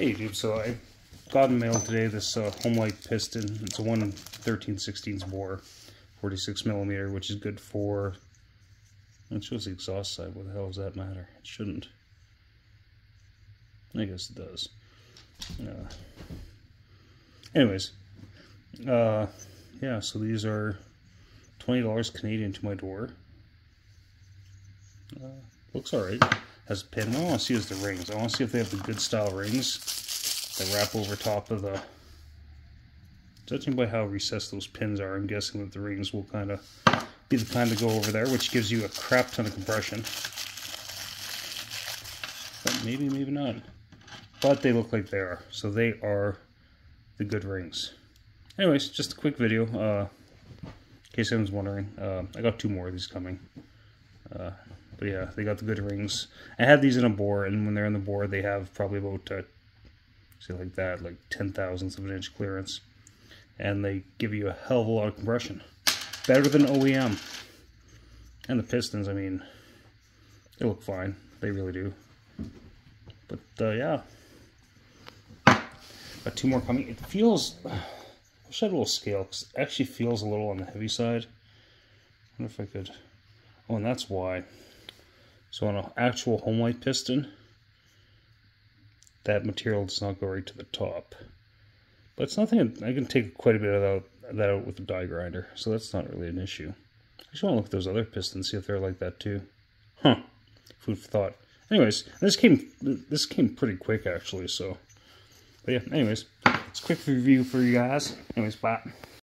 Hey dude, so I got in mail today this uh, Homelite piston. It's a 1 13 16 bore, 46 millimeter, which is good for. It shows the exhaust side. What the hell does that matter? It shouldn't. I guess it does. Uh, anyways, uh, yeah. So these are twenty dollars Canadian to my door. Uh, looks alright has a pin. What I want to see is the rings. I want to see if they have the good style rings that wrap over top of the... Judging by how recessed those pins are, I'm guessing that the rings will kind of be the kind to go over there, which gives you a crap ton of compression. But maybe, maybe not. But they look like they are. So they are the good rings. Anyways, just a quick video. Uh, in case anyone's wondering, uh, I got two more of these coming. Uh, but yeah, they got the good rings. I had these in a bore, and when they're in the bore, they have probably about, uh, say like that, like 10 thousandths of an inch clearance. And they give you a hell of a lot of compression. Better than OEM. And the pistons, I mean, they look fine. They really do. But uh, yeah. Got two more coming. It feels... I wish I had a little scale, because it actually feels a little on the heavy side. I wonder if I could... Oh, and that's why. So on an actual Homelite piston, that material does not go right to the top. But it's nothing, I can take quite a bit of that, out with a die grinder, so that's not really an issue. I just want to look at those other pistons, see if they're like that too. Huh, food for thought. Anyways, this came this came pretty quick actually, so. But yeah, anyways, it's a quick review for you guys. Anyways, bye.